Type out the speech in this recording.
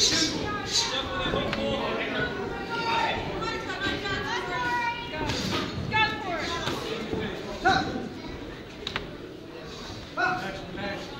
Next, next.